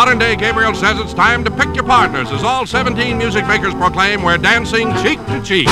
Modern day Gabriel says it's time to pick your partners as all 17 music makers proclaim we're dancing cheek to cheek.